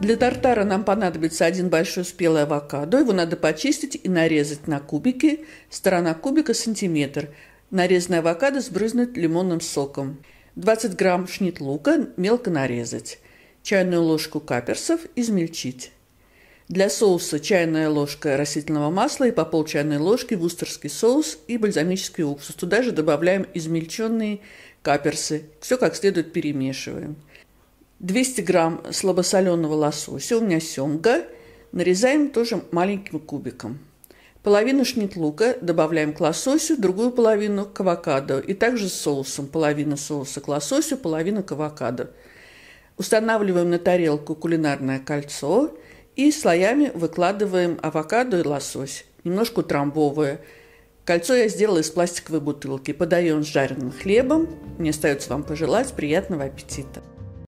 Для тартара нам понадобится один большой спелый авокадо. Его надо почистить и нарезать на кубики. Сторона кубика сантиметр. Нарезанный авокадо сбрызнуть лимонным соком. 20 грамм шнит лука мелко нарезать. Чайную ложку каперсов измельчить. Для соуса чайная ложка растительного масла и по пол чайной ложки вустерский соус и бальзамический уксус. Туда же добавляем измельченные каперсы. Все как следует перемешиваем. 200 грамм слабосоленого лосося, у меня семга, нарезаем тоже маленьким кубиком. Половину шнит лука добавляем к лососю, другую половину к авокадо. И также с соусом. Половина соуса к лососю, половина к авокадо. Устанавливаем на тарелку кулинарное кольцо – и слоями выкладываем авокадо и лосось, немножко утрамбовывая. Кольцо я сделала из пластиковой бутылки. Подаем с жареным хлебом. Мне остается вам пожелать приятного аппетита.